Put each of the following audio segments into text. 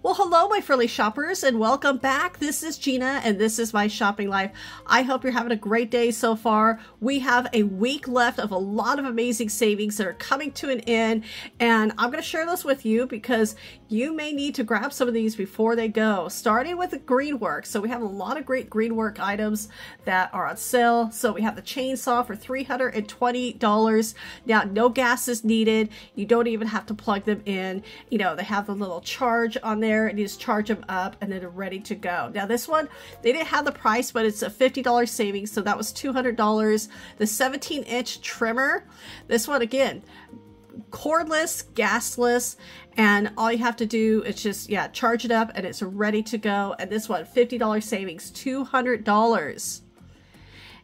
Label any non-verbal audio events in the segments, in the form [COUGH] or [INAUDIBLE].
Well, hello, my frilly shoppers, and welcome back. This is Gina, and this is my shopping life. I hope you're having a great day so far. We have a week left of a lot of amazing savings that are coming to an end, and I'm going to share this with you because you may need to grab some of these before they go. Starting with the green work. So we have a lot of great green work items that are on sale. So we have the chainsaw for $320. Now, no gas is needed. You don't even have to plug them in. You know, they have the little charge on there and you just charge them up and then they're ready to go. Now this one, they didn't have the price, but it's a $50 savings. So that was $200. The 17 inch trimmer, this one again, cordless, gasless, and all you have to do is just, yeah, charge it up and it's ready to go. And this one, $50 savings, $200.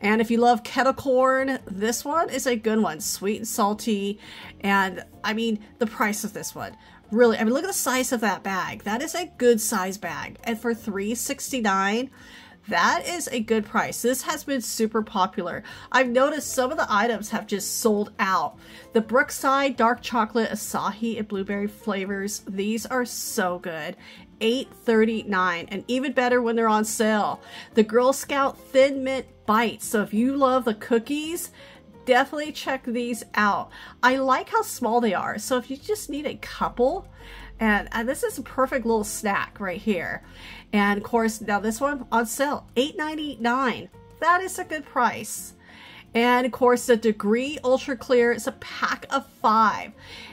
And if you love kettle corn, this one is a good one. Sweet and salty. And I mean, the price of this one really i mean look at the size of that bag that is a good size bag and for 369 that is a good price. This has been super popular. I've noticed some of the items have just sold out. The Brookside dark chocolate acai and blueberry flavors, these are so good. 8.39 and even better when they're on sale. The Girl Scout Thin Mint Bites. So if you love the cookies, definitely check these out. I like how small they are. So if you just need a couple, and, and this is a perfect little snack right here. And of course, now this one on sale, $8.99. That is a good price. And of course, the Degree Ultra Clear is a pack of five.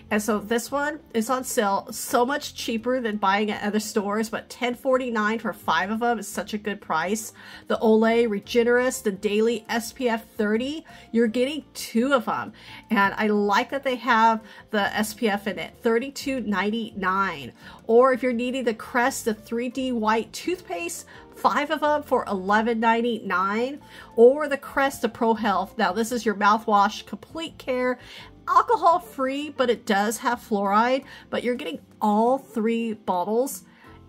And so this one is on sale so much cheaper than buying at other stores, but $10.49 for five of them is such a good price. The Olay Regenerist, the Daily SPF 30, you're getting two of them. And I like that they have the SPF in it, $32.99. Or if you're needing the Crest, the 3D White Toothpaste, five of them for $11.99 or the Crest of Pro Health. Now this is your mouthwash complete care alcohol free, but it does have fluoride, but you're getting all three bottles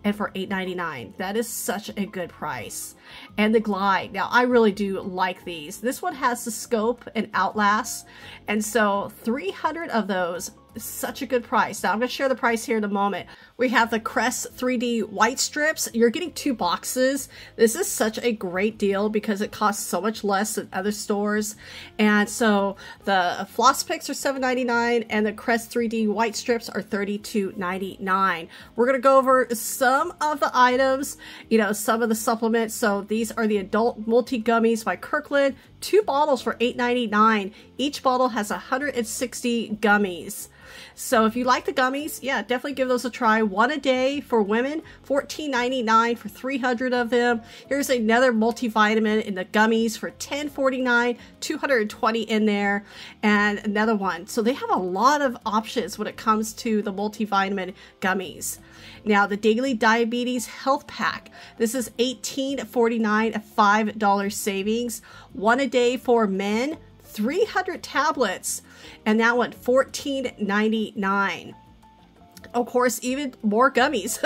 and for $8.99. That is such a good price. And the Glide. Now, I really do like these. This one has the scope and outlast. And so 300 of those such a good price. Now I'm going to share the price here in a moment. We have the Crest 3D white strips. You're getting two boxes. This is such a great deal because it costs so much less than other stores. And so the floss picks are $7.99 and the Crest 3D white strips are $32.99. We're going to go over some of the items, you know, some of the supplements. So these are the adult multi gummies by Kirkland. Two bottles for $8.99. Each bottle has 160 gummies. So if you like the gummies, yeah, definitely give those a try. One a day for women, $14.99 for 300 of them. Here's another multivitamin in the gummies for $10.49, 220 in there, and another one. So they have a lot of options when it comes to the multivitamin gummies. Now, the Daily Diabetes Health Pack. This is $18.49, a $5 savings. One a day for men, 300 tablets, and that went $14.99 of course, even more gummies.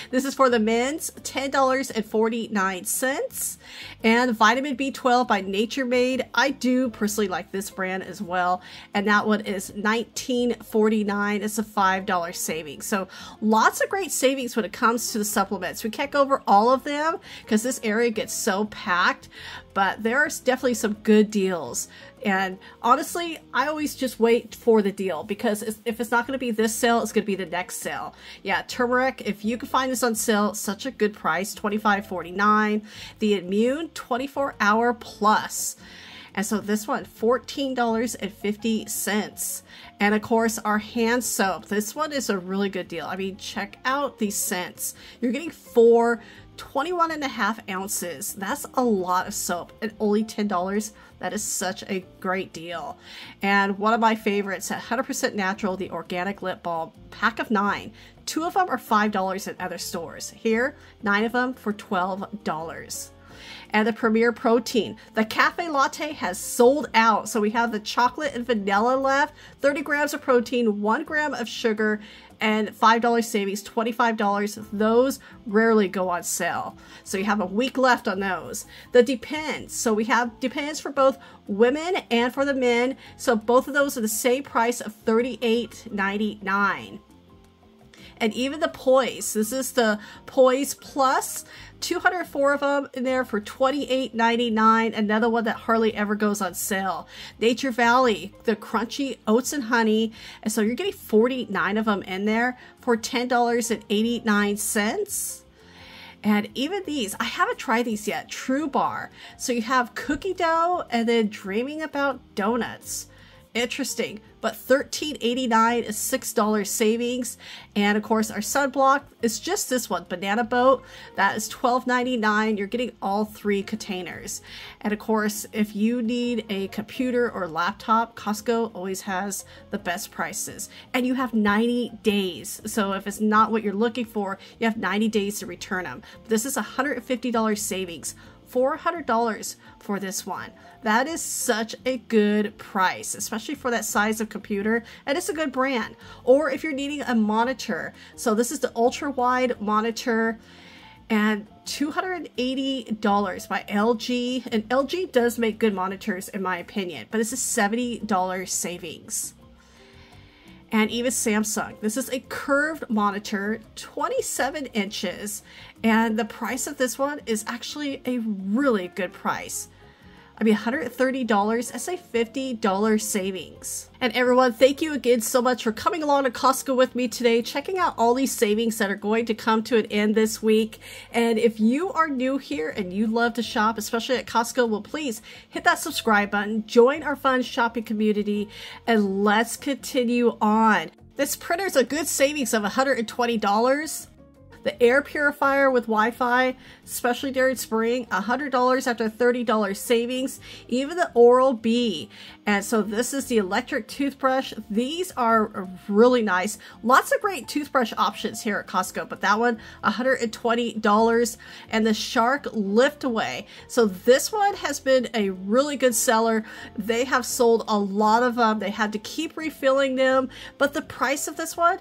[LAUGHS] this is for the men's, $10.49. And vitamin B12 by Nature Made. I do personally like this brand as well. And that one is $19.49. It's a $5 saving. So lots of great savings when it comes to the supplements. We can't go over all of them because this area gets so packed, but there are definitely some good deals. And honestly, I always just wait for the deal because if it's not going to be this sale, it's going to be the next sale. Yeah, turmeric, if you can find this on sale, such a good price, $25.49. The Immune 24 Hour Plus. And so this one, $14.50. And of course, our hand soap. This one is a really good deal. I mean, check out these scents. You're getting four 21 and a half ounces. That's a lot of soap and only $10. That is such a great deal. And one of my favorites, 100% natural, the organic lip balm, pack of nine. Two of them are $5 at other stores. Here, nine of them for $12 and the Premier Protein. The cafe latte has sold out, so we have the chocolate and vanilla left, 30 grams of protein, 1 gram of sugar, and $5 savings, $25. Those rarely go on sale. So you have a week left on those. The Depends. So we have Depends for both women and for the men. So both of those are the same price of $38.99. and even the Poise. This is the Poise Plus. 204 of them in there for $28.99. Another one that hardly ever goes on sale. Nature Valley, the crunchy oats and honey. And so you're getting 49 of them in there for $10.89. And even these, I haven't tried these yet. TruBar. So you have cookie dough and then dreaming about donuts. Interesting but $13.89 is $6 savings. And of course, our sunblock is just this one, Banana Boat. That is $12.99. You're getting all three containers. And of course, if you need a computer or laptop, Costco always has the best prices. And you have 90 days. So if it's not what you're looking for, you have 90 days to return them. This is $150 savings. $400 for this one. That is such a good price, especially for that size of computer, and it's a good brand. Or if you're needing a monitor, so this is the ultra wide monitor and $280 by LG. And LG does make good monitors in my opinion, but this is $70 savings. And even Samsung. This is a curved monitor, 27 inches, and the price of this one is actually a really good price. I mean, $130, that's a $50 savings. And everyone, thank you again so much for coming along to Costco with me today, checking out all these savings that are going to come to an end this week. And if you are new here and you love to shop, especially at Costco, well, please hit that subscribe button, join our fun shopping community, and let's continue on. This printer is a good savings of $120 the air purifier with Wi-Fi, especially during spring, $100 after $30 savings. Even the Oral-B. And so this is the electric toothbrush. These are really nice. Lots of great toothbrush options here at Costco, but that one, $120. And the Shark Lift Away. So this one has been a really good seller. They have sold a lot of them. They had to keep refilling them, but the price of this one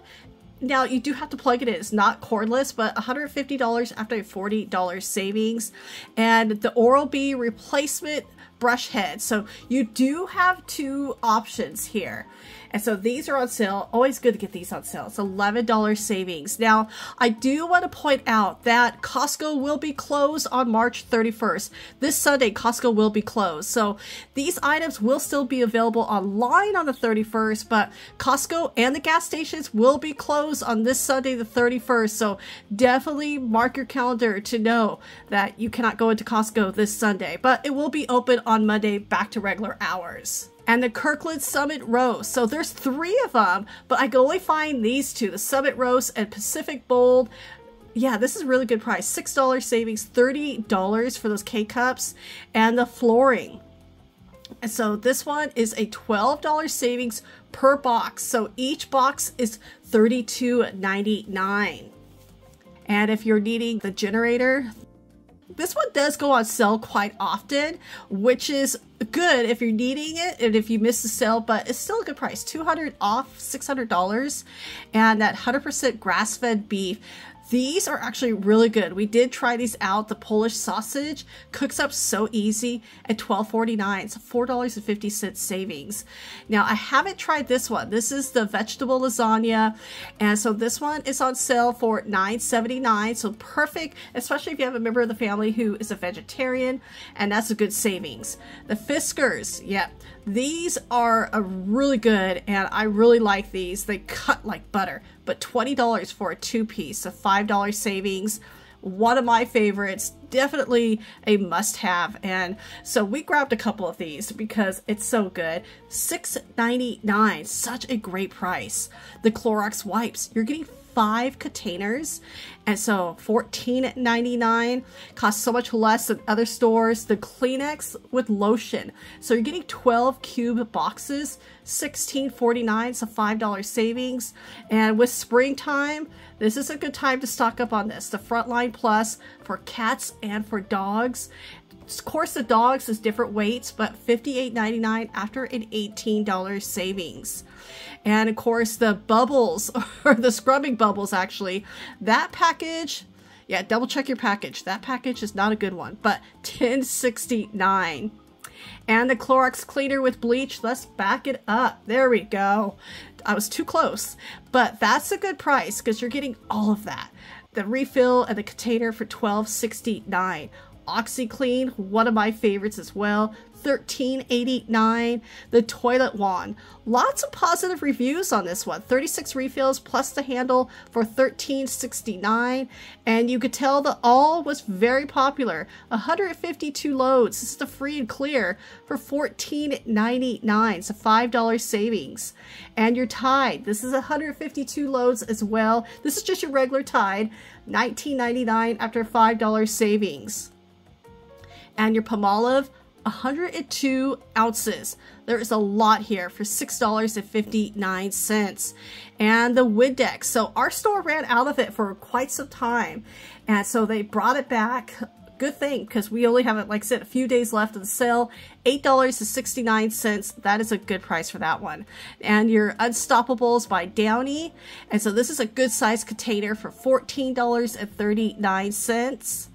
now you do have to plug it in. It's not cordless, but $150 after a $40 savings. And the Oral-B replacement brush head. So you do have two options here. And so these are on sale. Always good to get these on sale. It's $11 savings. Now, I do want to point out that Costco will be closed on March 31st. This Sunday, Costco will be closed. So these items will still be available online on the 31st, but Costco and the gas stations will be closed on this Sunday, the 31st. So definitely mark your calendar to know that you cannot go into Costco this Sunday, but it will be open on Monday back to regular hours and the Kirkland Summit Roast. So there's three of them, but I can only find these two, the Summit Roast and Pacific Bold. Yeah, this is a really good price. $6 savings, $30 for those K-Cups and the flooring. And so this one is a $12 savings per box. So each box is $32.99. And if you're needing the generator, this one does go on sale quite often, which is good if you're needing it and if you miss the sale, but it's still a good price. 200 off $600 and that 100% grass-fed beef. These are actually really good. We did try these out. The Polish sausage cooks up so easy at $12.49. So $4.50 savings. Now, I haven't tried this one. This is the vegetable lasagna. And so this one is on sale for $9.79. So perfect, especially if you have a member of the family who is a vegetarian. And that's a good savings. The Fiskars, yeah, these are really good and I really like these. They cut like butter but $20 for a two piece, a $5 savings. One of my favorites, definitely a must have. And so we grabbed a couple of these because it's so good. $6.99, such a great price. The Clorox wipes, you're getting five containers. And so $14.99 costs so much less than other stores. The Kleenex with lotion. So you're getting 12 cube boxes, $16.49, so $5 savings. And with springtime, this is a good time to stock up on this. The Frontline Plus for cats and for dogs. Of course, the dogs is different weights, but $58.99 after an $18 savings. And of course, the bubbles, [LAUGHS] or the scrubbing bubbles actually, that package, yeah, double check your package. That package is not a good one, but 1069 And the Clorox cleaner with bleach, let's back it up. There we go. I was too close, but that's a good price because you're getting all of that. The refill and the container for $12.69. OxiClean, one of my favorites as well. 1389 the toilet wand. Lots of positive reviews on this one. 36 refills plus the handle for 1369 and you could tell the all was very popular. 152 loads. This is the free and clear for 14.99 so five dollar savings. And your tide. This is 152 loads as well. This is just your regular tide. 19.99 after five dollar savings and your Palmolive 102 ounces. There is a lot here for $6.59. And the Windex. So our store ran out of it for quite some time. And so they brought it back. Good thing, because we only have it, like I said, a few days left of the sale. $8.69. That is a good price for that one. And your Unstoppables by Downy. And so this is a good size container for $14.39.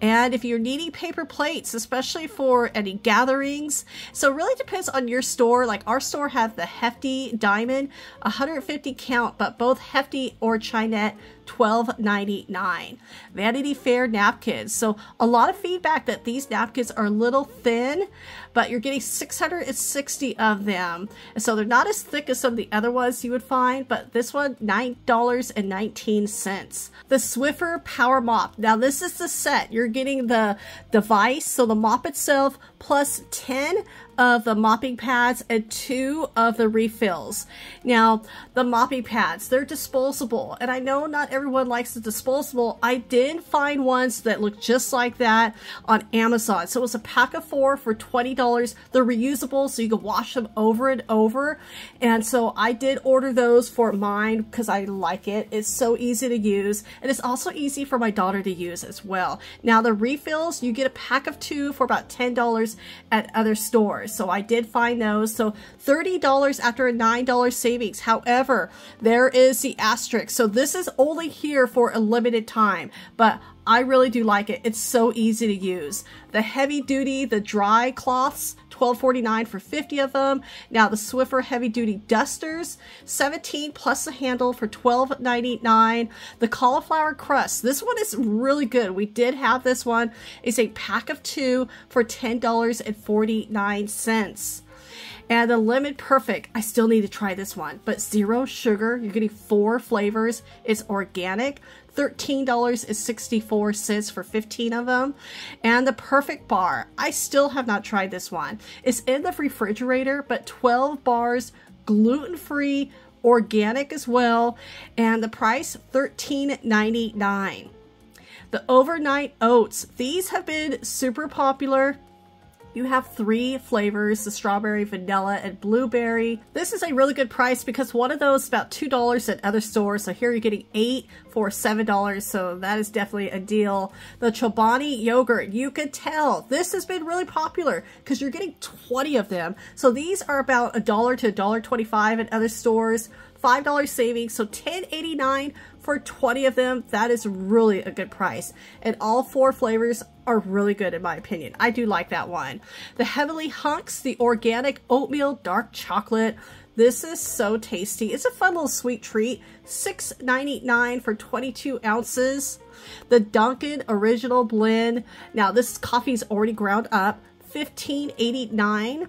And if you're needing paper plates, especially for any gatherings, so it really depends on your store. Like our store have the Hefty Diamond, 150 count, but both Hefty or Chinette $12.99. Vanity Fair napkins. So a lot of feedback that these napkins are a little thin, but you're getting 660 of them. And so they're not as thick as some of the other ones you would find, but this one, $9.19. The Swiffer Power Mop. Now this is the set. You're getting the device, so the mop itself, plus 10 of the mopping pads and two of the refills. Now, the mopping pads, they're disposable, and I know not everyone likes the disposable. I did find ones that look just like that on Amazon. So it was a pack of four for $20. They're reusable, so you can wash them over and over. And so I did order those for mine because I like it. It's so easy to use, and it's also easy for my daughter to use as well. Now, the refills, you get a pack of two for about $10 at other stores. So I did find those. So $30 after a $9 savings. However, there is the asterisk. So this is only here for a limited time, but I really do like it. It's so easy to use. The heavy duty, the dry cloths, $12.49 for 50 of them. Now the Swiffer heavy duty dusters, 17 plus the handle for $12.99. The cauliflower crust, this one is really good. We did have this one. It's a pack of two for $10.49. And the Lemon Perfect, I still need to try this one, but zero sugar. You're getting four flavors. It's organic. $13.64 for 15 of them. And the Perfect Bar, I still have not tried this one. It's in the refrigerator, but 12 bars, gluten-free, organic as well, and the price $13.99. The overnight oats, these have been super popular you have three flavors, the strawberry, vanilla, and blueberry. This is a really good price because one of those is about $2 at other stores. So here you're getting eight for $7. So that is definitely a deal. The Chobani yogurt, you could tell this has been really popular because you're getting 20 of them. So these are about a dollar to a dollar 25 at other stores. $5 savings, so $10.89 for 20 of them. That is really a good price. And all four flavors are really good in my opinion. I do like that one. The Heavenly Hunks, the organic oatmeal dark chocolate. This is so tasty. It's a fun little sweet treat. $6.99 for 22 ounces. The Dunkin' Original Blend. Now this coffee is already ground up. $15.89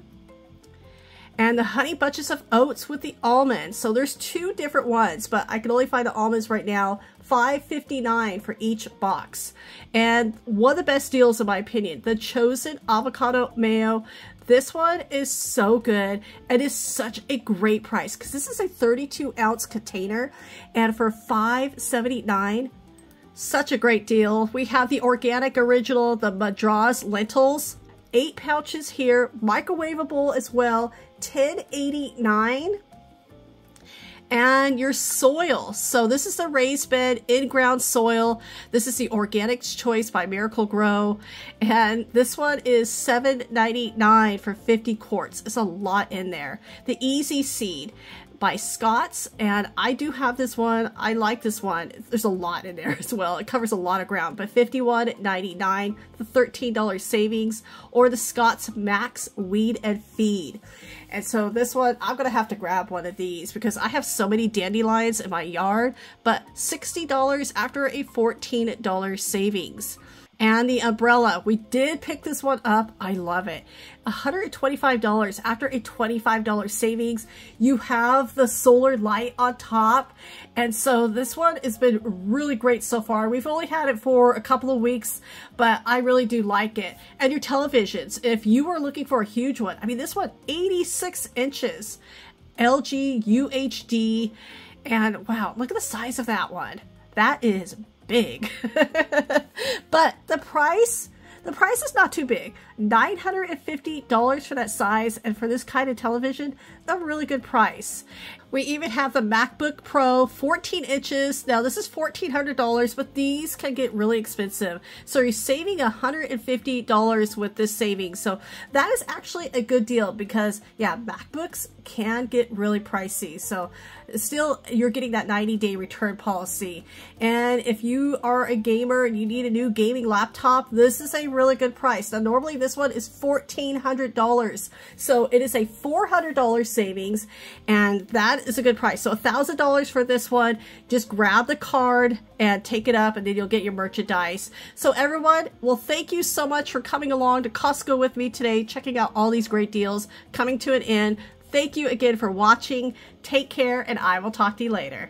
and the honey bunches of oats with the almonds. So there's two different ones, but I can only find the almonds right now. $5.59 for each box. And one of the best deals in my opinion, the Chosen Avocado Mayo. This one is so good and is such a great price because this is a 32 ounce container and for $5.79 such a great deal. We have the organic original, the Madras lentils eight pouches here, microwavable as well, 1089 and your soil. So this is the raised bed in-ground soil. This is the Organic Choice by Miracle-Gro. And this one is $7.99 for 50 quarts. It's a lot in there. The EZ Seed. by Scotts, and I do have this one. I like this one. There's a lot in there [LAUGHS] as well. It covers a lot of ground, but $51.99, the $13 savings, or the Scotts Max Weed and Feed. And so this one, I'm going to have to grab one of these because I have so many dandelions in my yard, but $60 after a $14 savings and the umbrella. We did pick this one up. I love it. $125 after a $25 savings. You have the solar light on top. And so this one has been really great so far. We've only had it for a couple of weeks, but I really do like it. And your televisions, if you are looking for a huge one, I mean, this one, 86 inches, LG UHD. And wow, look at the size of that one. That is big. [LAUGHS] but the price, the price is not too big. $950 for that size and for this kind of television, a really good price. We even have the MacBook Pro 14 inches. Now this is $1,400, but these can get really expensive. So you're saving $150 with this savings. So that is actually a good deal because yeah, MacBooks can get really pricey. So still you're getting that 90 day return policy. And if you are a gamer and you need a new gaming laptop, this is a really good price. Now normally this one is $1,400. So it is a $400 savings and that is a good price. So a $1,000 for this one. Just grab the card and take it up and then you'll get your merchandise. So everyone, well, thank you so much for coming along to Costco with me today, checking out all these great deals coming to an end. Thank you again for watching. Take care and I will talk to you later.